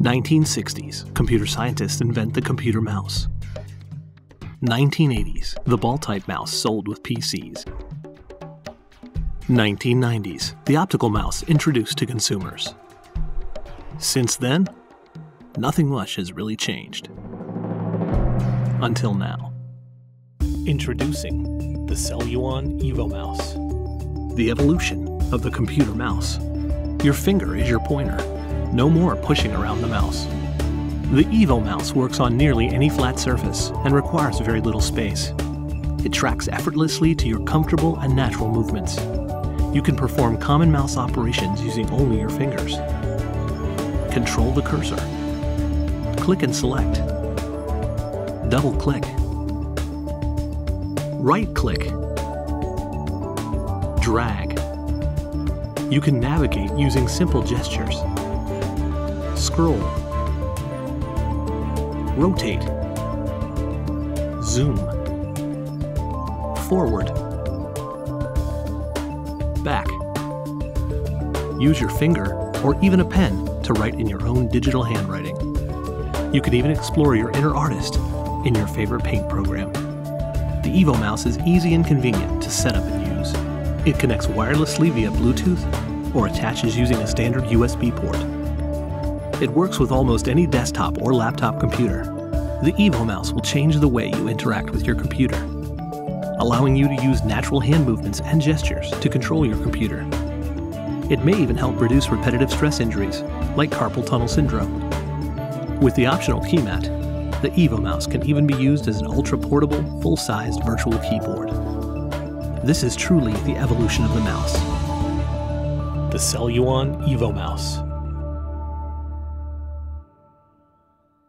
1960s, computer scientists invent the computer mouse. 1980s, the ball type mouse sold with PCs. 1990s, the optical mouse introduced to consumers. Since then, nothing much has really changed. Until now. Introducing the Celluon Evo Mouse. The evolution of the computer mouse. Your finger is your pointer. No more pushing around the mouse. The Evo mouse works on nearly any flat surface and requires very little space. It tracks effortlessly to your comfortable and natural movements. You can perform common mouse operations using only your fingers. Control the cursor. Click and select. Double click. Right click. Drag. You can navigate using simple gestures. Scroll. Rotate. Zoom. Forward. Back. Use your finger or even a pen to write in your own digital handwriting. You can even explore your inner artist in your favorite paint program. The Evo Mouse is easy and convenient to set up and use. It connects wirelessly via Bluetooth or attaches using a standard USB port. It works with almost any desktop or laptop computer. The Evo Mouse will change the way you interact with your computer, allowing you to use natural hand movements and gestures to control your computer. It may even help reduce repetitive stress injuries, like carpal tunnel syndrome. With the optional keymat, the Evo Mouse can even be used as an ultra-portable, full-sized virtual keyboard. This is truly the evolution of the mouse. The Celluon Evo Mouse.